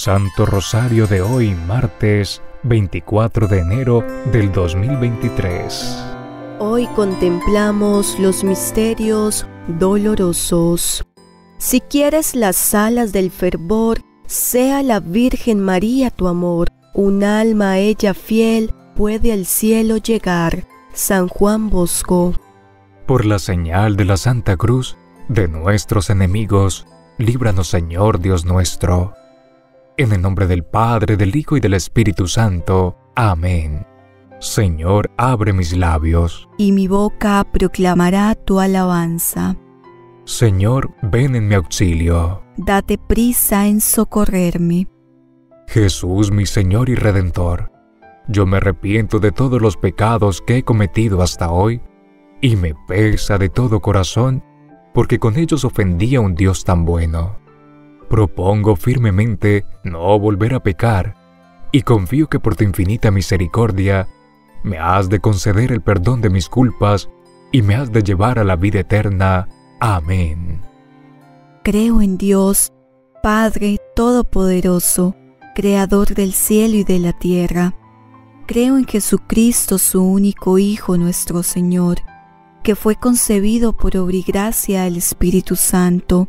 Santo Rosario de hoy, martes 24 de enero del 2023. Hoy contemplamos los misterios dolorosos. Si quieres las alas del fervor, sea la Virgen María tu amor. Un alma a ella fiel puede al cielo llegar. San Juan Bosco. Por la señal de la Santa Cruz, de nuestros enemigos, líbranos Señor Dios nuestro. En el nombre del Padre, del Hijo y del Espíritu Santo. Amén. Señor, abre mis labios. Y mi boca proclamará tu alabanza. Señor, ven en mi auxilio. Date prisa en socorrerme. Jesús, mi Señor y Redentor, yo me arrepiento de todos los pecados que he cometido hasta hoy y me pesa de todo corazón porque con ellos ofendí a un Dios tan bueno. Propongo firmemente no volver a pecar y confío que por tu infinita misericordia me has de conceder el perdón de mis culpas y me has de llevar a la vida eterna. Amén. Creo en Dios, Padre Todopoderoso, Creador del cielo y de la tierra. Creo en Jesucristo, su único Hijo, nuestro Señor, que fue concebido por obra y gracia del Espíritu Santo,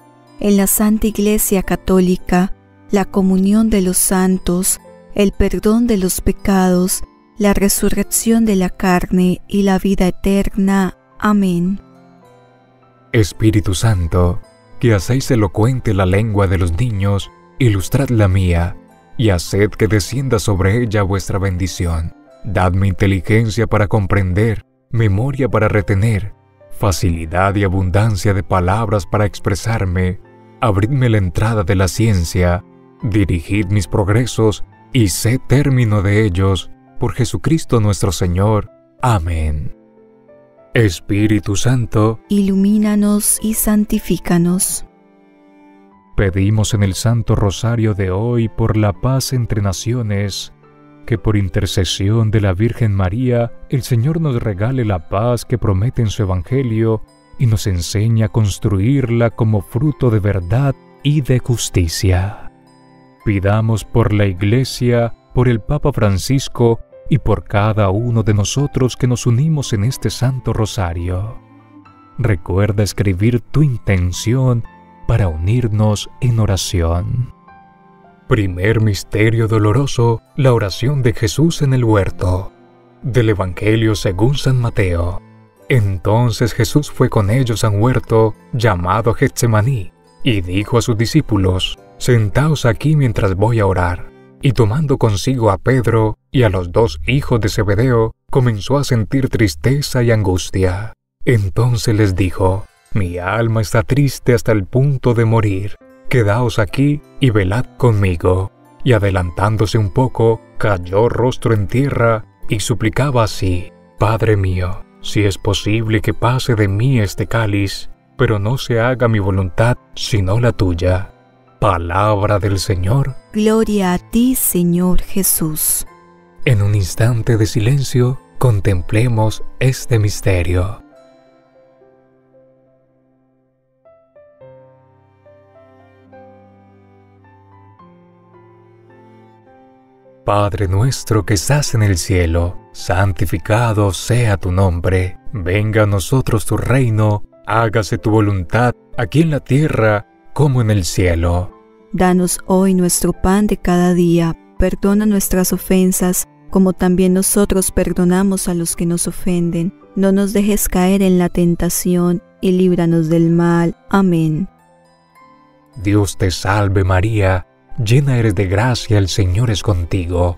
en la Santa Iglesia Católica, la comunión de los santos, el perdón de los pecados, la resurrección de la carne y la vida eterna. Amén. Espíritu Santo, que hacéis elocuente la lengua de los niños, ilustrad la mía, y haced que descienda sobre ella vuestra bendición. Dadme inteligencia para comprender, memoria para retener, facilidad y abundancia de palabras para expresarme. Abridme la entrada de la ciencia, dirigid mis progresos y sé término de ellos, por Jesucristo nuestro Señor. Amén. Espíritu Santo, ilumínanos y santifícanos. Pedimos en el Santo Rosario de hoy por la paz entre naciones, que por intercesión de la Virgen María el Señor nos regale la paz que promete en su Evangelio y nos enseña a construirla como fruto de verdad y de justicia. Pidamos por la Iglesia, por el Papa Francisco, y por cada uno de nosotros que nos unimos en este Santo Rosario. Recuerda escribir tu intención para unirnos en oración. Primer Misterio Doloroso, la oración de Jesús en el huerto. Del Evangelio según San Mateo. Entonces Jesús fue con ellos a un huerto llamado Getsemaní y dijo a sus discípulos, Sentaos aquí mientras voy a orar y tomando consigo a Pedro y a los dos hijos de Zebedeo, comenzó a sentir tristeza y angustia. Entonces les dijo, Mi alma está triste hasta el punto de morir. Quedaos aquí y velad conmigo. Y adelantándose un poco, cayó rostro en tierra y suplicaba así, Padre mío, si es posible que pase de mí este cáliz, pero no se haga mi voluntad sino la tuya. Palabra del Señor. Gloria a ti, Señor Jesús. En un instante de silencio, contemplemos este misterio. Padre nuestro que estás en el cielo, santificado sea tu nombre, venga a nosotros tu reino, hágase tu voluntad aquí en la tierra como en el cielo. Danos hoy nuestro pan de cada día, perdona nuestras ofensas, como también nosotros perdonamos a los que nos ofenden. No nos dejes caer en la tentación, y líbranos del mal. Amén. Dios te salve María, llena eres de gracia, el Señor es contigo.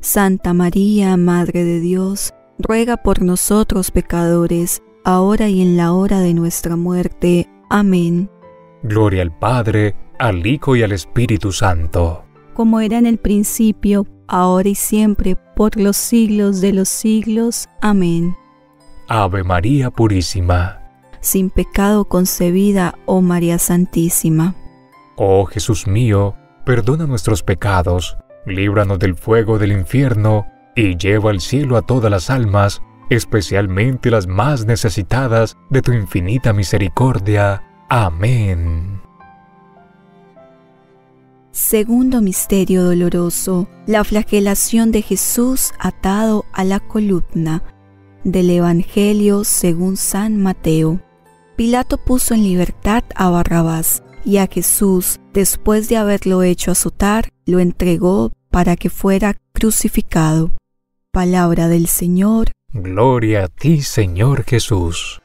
Santa María, Madre de Dios, ruega por nosotros pecadores, ahora y en la hora de nuestra muerte. Amén. Gloria al Padre, al Hijo y al Espíritu Santo. Como era en el principio, ahora y siempre, por los siglos de los siglos. Amén. Ave María Purísima. Sin pecado concebida, oh María Santísima. Oh Jesús mío, perdona nuestros pecados, líbranos del fuego del infierno, y lleva al cielo a todas las almas, especialmente las más necesitadas de tu infinita misericordia. Amén. Segundo misterio doloroso, la flagelación de Jesús atado a la columna del Evangelio según San Mateo. Pilato puso en libertad a Barrabás y a Jesús, después de haberlo hecho azotar, lo entregó para que fuera crucificado. Palabra del Señor. Gloria a ti, Señor Jesús.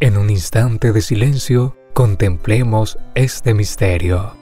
En un instante de silencio, contemplemos este misterio.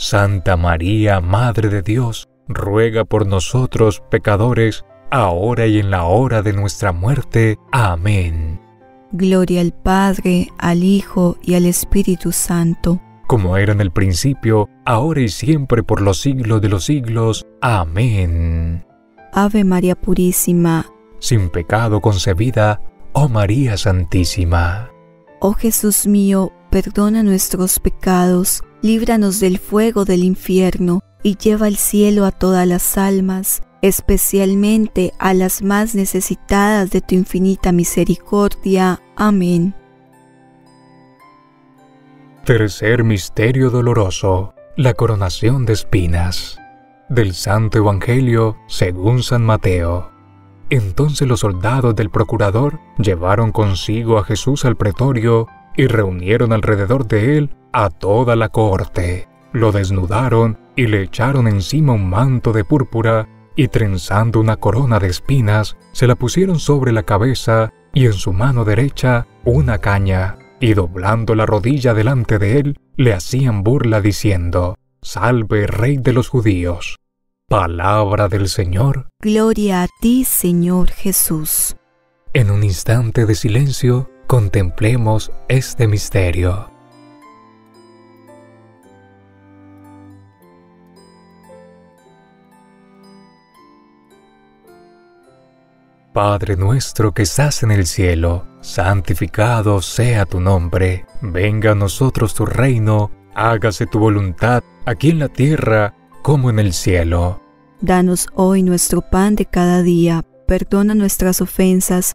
Santa María, Madre de Dios, ruega por nosotros pecadores, ahora y en la hora de nuestra muerte. Amén. Gloria al Padre, al Hijo y al Espíritu Santo. Como era en el principio, ahora y siempre por los siglos de los siglos. Amén. Ave María Purísima, sin pecado concebida, oh María Santísima. Oh Jesús mío, perdona nuestros pecados, líbranos del fuego del infierno, y lleva al cielo a todas las almas, especialmente a las más necesitadas de tu infinita misericordia. Amén. Tercer Misterio Doloroso, la coronación de espinas. Del Santo Evangelio según San Mateo. Entonces los soldados del procurador llevaron consigo a Jesús al pretorio y reunieron alrededor de él a toda la corte. Lo desnudaron y le echaron encima un manto de púrpura y trenzando una corona de espinas, se la pusieron sobre la cabeza y en su mano derecha una caña, y doblando la rodilla delante de él, le hacían burla diciendo, Salve, Rey de los judíos. Palabra del Señor. Gloria a ti, Señor Jesús. En un instante de silencio, contemplemos este misterio. Padre nuestro que estás en el cielo, santificado sea tu nombre, venga a nosotros tu reino, hágase tu voluntad aquí en la tierra como en el cielo. Danos hoy nuestro pan de cada día. Perdona nuestras ofensas,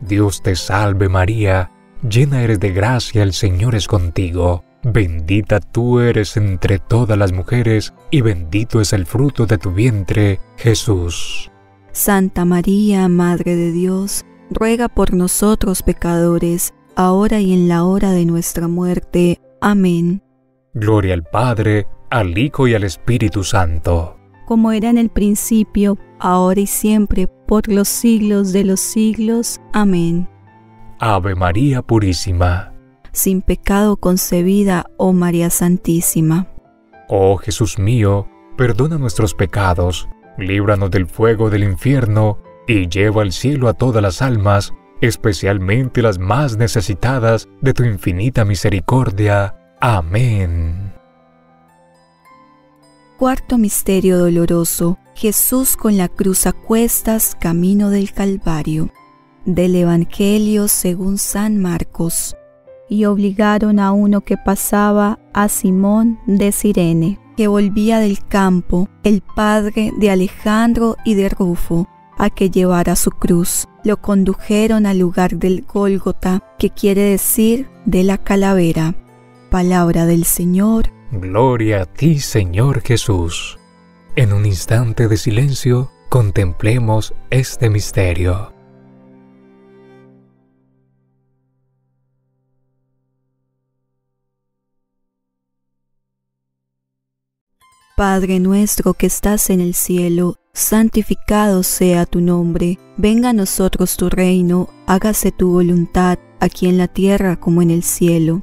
Dios te salve María, llena eres de gracia, el Señor es contigo. Bendita tú eres entre todas las mujeres, y bendito es el fruto de tu vientre, Jesús. Santa María, Madre de Dios, ruega por nosotros pecadores, ahora y en la hora de nuestra muerte. Amén. Gloria al Padre, al Hijo y al Espíritu Santo. Como era en el principio, ahora y siempre, por los siglos de los siglos. Amén. Ave María Purísima. Sin pecado concebida, oh María Santísima. Oh Jesús mío, perdona nuestros pecados, líbranos del fuego del infierno, y lleva al cielo a todas las almas, especialmente las más necesitadas de tu infinita misericordia. Amén. Cuarto Misterio Doloroso. Jesús con la cruz a cuestas, camino del Calvario. Del Evangelio según San Marcos. Y obligaron a uno que pasaba, a Simón de Sirene, que volvía del campo, el padre de Alejandro y de Rufo, a que llevara su cruz. Lo condujeron al lugar del Gólgota, que quiere decir de la calavera. Palabra del Señor. Gloria a ti, Señor Jesús. En un instante de silencio, contemplemos este misterio. Padre nuestro que estás en el cielo, santificado sea tu nombre, venga a nosotros tu reino, hágase tu voluntad, aquí en la tierra como en el cielo.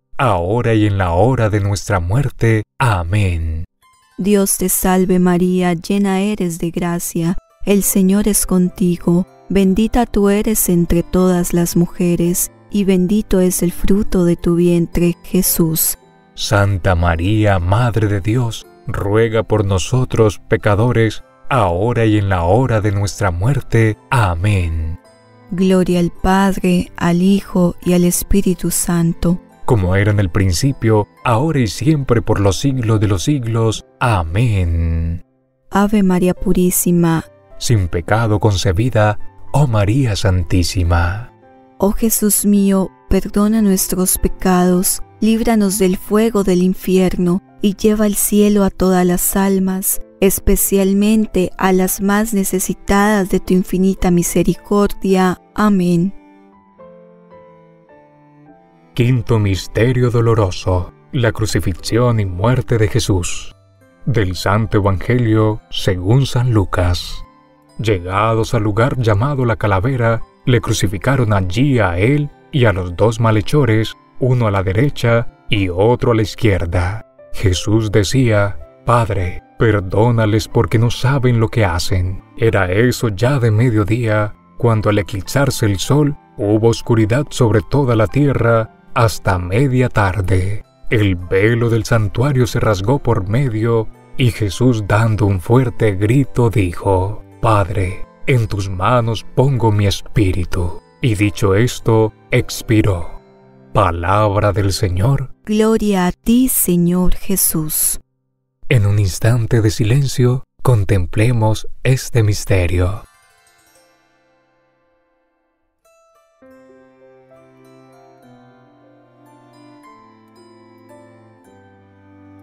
ahora y en la hora de nuestra muerte. Amén. Dios te salve María, llena eres de gracia, el Señor es contigo, bendita tú eres entre todas las mujeres, y bendito es el fruto de tu vientre, Jesús. Santa María, Madre de Dios, ruega por nosotros pecadores, ahora y en la hora de nuestra muerte. Amén. Gloria al Padre, al Hijo y al Espíritu Santo. Como era en el principio, ahora y siempre por los siglos de los siglos. Amén. Ave María Purísima, sin pecado concebida, oh María Santísima. Oh Jesús mío, perdona nuestros pecados líbranos del fuego del infierno y lleva al cielo a todas las almas, especialmente a las más necesitadas de tu infinita misericordia. Amén. Quinto Misterio Doloroso. La crucifixión y muerte de Jesús. Del Santo Evangelio según San Lucas. Llegados al lugar llamado la calavera, le crucificaron allí a él y a los dos malhechores uno a la derecha y otro a la izquierda. Jesús decía, Padre, perdónales porque no saben lo que hacen. Era eso ya de mediodía cuando al eclipsarse el sol hubo oscuridad sobre toda la tierra hasta media tarde. El velo del santuario se rasgó por medio y Jesús dando un fuerte grito dijo, Padre, en tus manos pongo mi espíritu. Y dicho esto, expiró. Palabra del Señor. Gloria a ti, Señor Jesús. En un instante de silencio, contemplemos este misterio.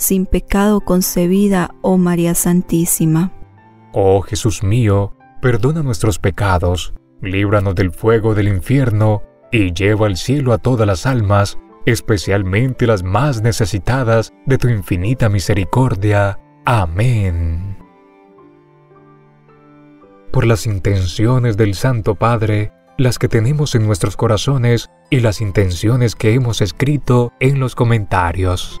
sin pecado concebida, oh María Santísima. Oh Jesús mío, perdona nuestros pecados, líbranos del fuego del infierno, y lleva al cielo a todas las almas, especialmente las más necesitadas de tu infinita misericordia. Amén. Por las intenciones del Santo Padre, las que tenemos en nuestros corazones y las intenciones que hemos escrito en los comentarios.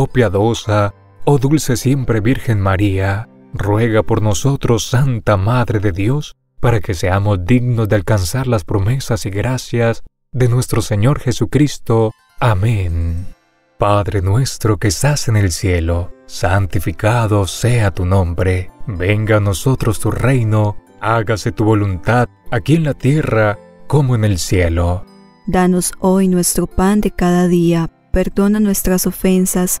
oh piadosa, oh dulce siempre Virgen María, ruega por nosotros, Santa Madre de Dios, para que seamos dignos de alcanzar las promesas y gracias de nuestro Señor Jesucristo. Amén. Padre nuestro que estás en el cielo, santificado sea tu nombre, venga a nosotros tu reino, hágase tu voluntad, aquí en la tierra como en el cielo. Danos hoy nuestro pan de cada día, perdona nuestras ofensas,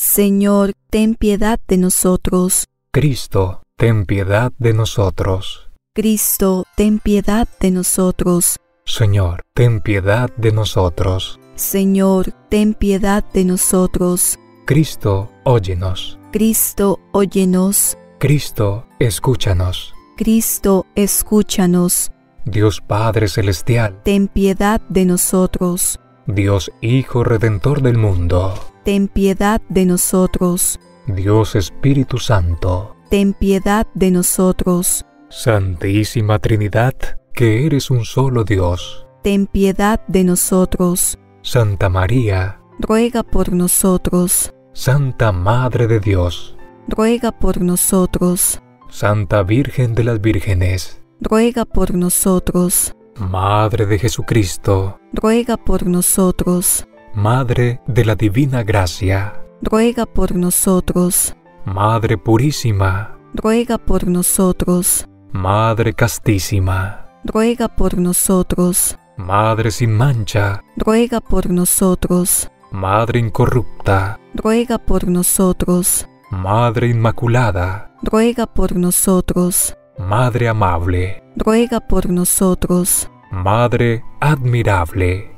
Señor, ten piedad de nosotros. Cristo, ten piedad de nosotros. Cristo, ten piedad de nosotros. Señor, ten piedad de nosotros. Señor, ten piedad de nosotros. Cristo, óyenos. Cristo, óyenos. Cristo, escúchanos. Cristo, escúchanos. Dios Padre Celestial, ten piedad de nosotros. Dios Hijo Redentor del mundo, ten piedad de nosotros. Dios Espíritu Santo, ten piedad de nosotros. Santísima Trinidad, que eres un solo Dios, ten piedad de nosotros. Santa María, ruega por nosotros. Santa Madre de Dios, ruega por nosotros. Santa Virgen de las Vírgenes, ruega por nosotros. Madre de Jesucristo, ruega por nosotros. Madre de la Divina Gracia, ruega por nosotros. Madre Purísima, ruega por nosotros. Madre Castísima, ruega por nosotros. Madre sin mancha, ruega por nosotros. Madre incorrupta, ruega por nosotros. Madre Inmaculada, ruega por nosotros. Madre amable, ruega por nosotros. Madre admirable,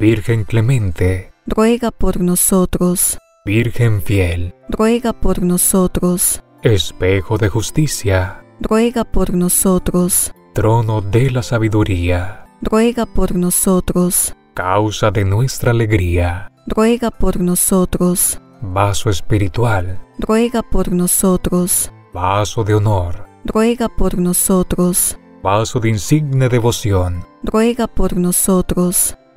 Virgen clemente, ruega por nosotros. Virgen fiel, ruega por nosotros. Espejo de justicia, ruega por nosotros. Trono de la sabiduría, ruega por nosotros. Causa de nuestra alegría, ruega por nosotros. Vaso espiritual, ruega por nosotros. Vaso de honor, ruega por nosotros. vaso de insigne devoción, ruega por nosotros.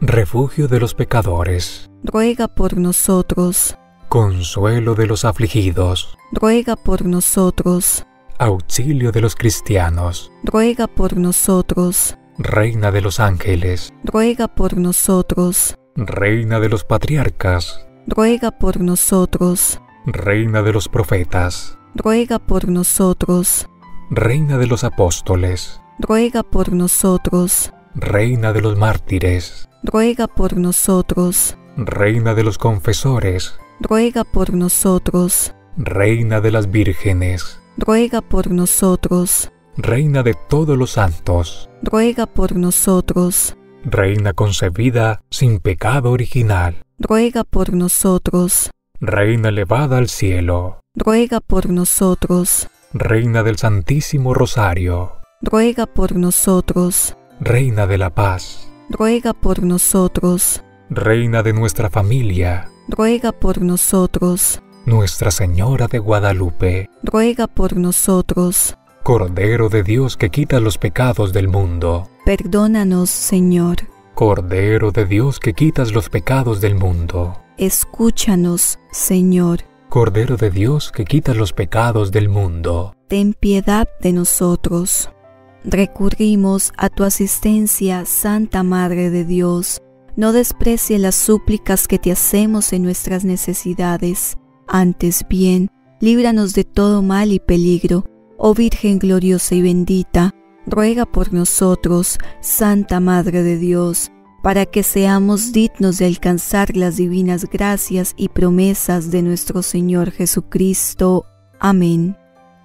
Refugio de los pecadores, ruega por nosotros. consuelo de los afligidos, ruega por nosotros. auxilio de los cristianos, ruega por nosotros. reina de los ángeles, ruega por nosotros. reina de los patriarcas, ruega por nosotros. reina de los profetas, ruega por nosotros. reina de los apóstoles, ruega por nosotros. Reina de los mártires, ruega por nosotros. reina de los confesores, ruega por nosotros. reina de las vírgenes, ruega por nosotros. reina de todos los santos, ruega por nosotros. reina concebida sin pecado original, ruega por nosotros. reina elevada al cielo, ruega por nosotros. reina del Santísimo Rosario, ruega por nosotros. Reina de la paz, ruega por nosotros. reina de nuestra familia, ruega por nosotros. Nuestra Señora de Guadalupe, ruega por nosotros. Cordero de Dios que quita los pecados del mundo, Perdónanos, Señor. Cordero de Dios que quitas los pecados del mundo, Escúchanos, Señor. Cordero de Dios que quitas los pecados del mundo. Ten piedad de nosotros. Recurrimos a tu asistencia, Santa Madre de Dios. No desprecie las súplicas que te hacemos en nuestras necesidades. Antes bien, líbranos de todo mal y peligro. Oh Virgen gloriosa y bendita, ruega por nosotros, Santa Madre de Dios, para que seamos dignos de alcanzar las divinas gracias y promesas de nuestro Señor Jesucristo. Amén.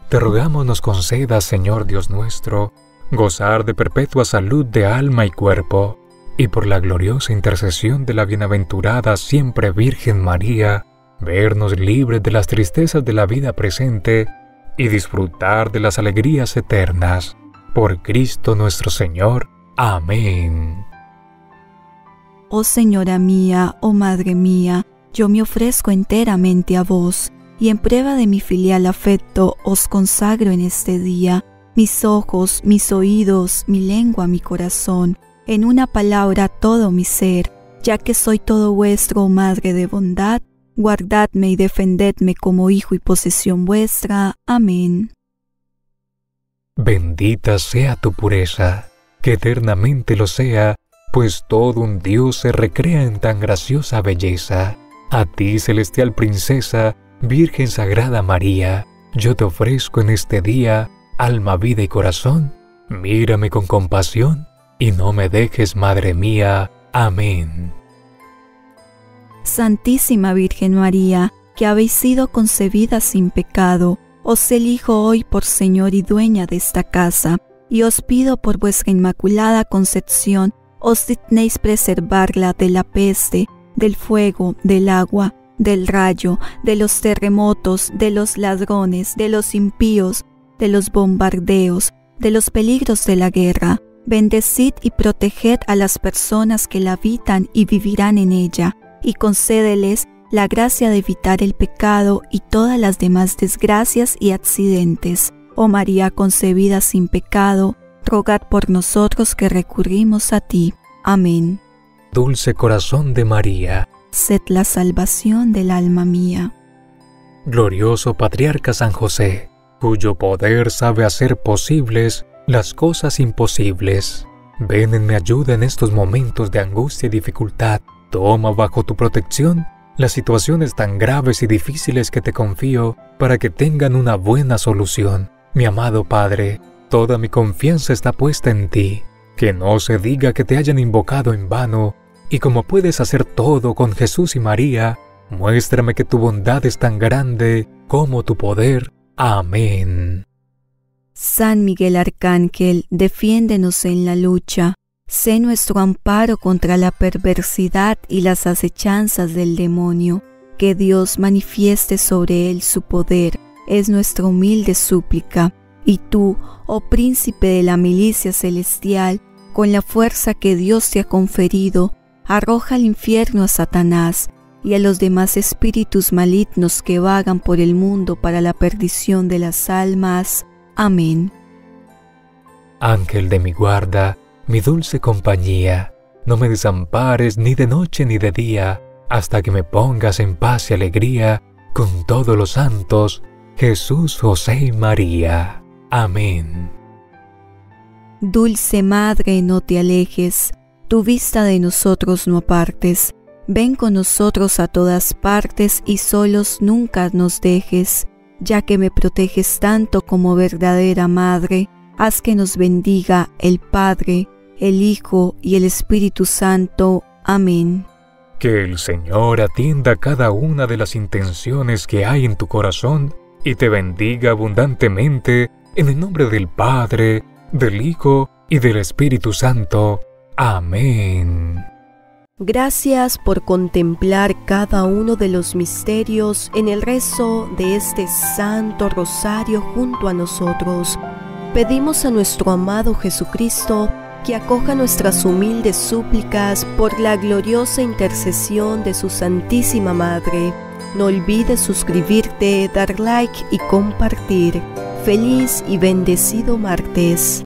Te rogamos nos concedas, Señor Dios nuestro, gozar de perpetua salud de alma y cuerpo, y por la gloriosa intercesión de la bienaventurada siempre Virgen María, vernos libres de las tristezas de la vida presente y disfrutar de las alegrías eternas. Por Cristo nuestro Señor. Amén. Oh Señora mía, oh Madre mía, yo me ofrezco enteramente a vos, y en prueba de mi filial afecto os consagro en este día mis ojos, mis oídos, mi lengua, mi corazón, en una palabra todo mi ser, ya que soy todo vuestro, Madre de bondad, guardadme y defendedme como hijo y posesión vuestra. Amén. Bendita sea tu pureza, que eternamente lo sea, pues todo un Dios se recrea en tan graciosa belleza. A ti, celestial princesa, Virgen Sagrada María, yo te ofrezco en este día alma, vida y corazón. Mírame con compasión y no me dejes, Madre mía. Amén. Santísima Virgen María, que habéis sido concebida sin pecado, os elijo hoy por Señor y dueña de esta casa, y os pido por vuestra inmaculada concepción, os dignéis preservarla de la peste, del fuego, del agua, del rayo, de los terremotos, de los ladrones, de los impíos, de los bombardeos, de los peligros de la guerra. Bendecid y proteged a las personas que la habitan y vivirán en ella, y concédeles la gracia de evitar el pecado y todas las demás desgracias y accidentes. Oh María concebida sin pecado, rogad por nosotros que recurrimos a ti. Amén. Dulce corazón de María, Sed la salvación del alma mía. glorioso patriarca San José, cuyo poder sabe hacer posibles las cosas imposibles. Ven en mi ayuda en estos momentos de angustia y dificultad. Toma bajo tu protección las situaciones tan graves y difíciles que te confío para que tengan una buena solución. Mi amado Padre, toda mi confianza está puesta en ti. Que no se diga que te hayan invocado en vano, y como puedes hacer todo con Jesús y María, muéstrame que tu bondad es tan grande como tu poder. Amén. San Miguel Arcángel, defiéndenos en la lucha. sé nuestro amparo contra la perversidad y las acechanzas del demonio. Que Dios manifieste sobre él su poder, es nuestra humilde súplica. Y tú, oh príncipe de la milicia celestial, con la fuerza que Dios te ha conferido, arroja al infierno a Satanás y a los demás espíritus malignos que vagan por el mundo para la perdición de las almas. Amén. Ángel de mi guarda, mi dulce compañía, no me desampares ni de noche ni de día, hasta que me pongas en paz y alegría con todos los santos, Jesús, José y María. Amén. Dulce Madre, no te alejes, tu vista de nosotros no apartes Ven con nosotros a todas partes y solos nunca nos dejes, ya que me proteges tanto como verdadera Madre, haz que nos bendiga el Padre, el Hijo y el Espíritu Santo. Amén. Que el Señor atienda cada una de las intenciones que hay en tu corazón y te bendiga abundantemente en el nombre del Padre, del Hijo y del Espíritu Santo. Amén. Gracias por contemplar cada uno de los misterios en el rezo de este Santo Rosario junto a nosotros. Pedimos a nuestro amado Jesucristo que acoja nuestras humildes súplicas por la gloriosa intercesión de su Santísima Madre. No olvides suscribirte, dar like y compartir. Feliz y bendecido martes.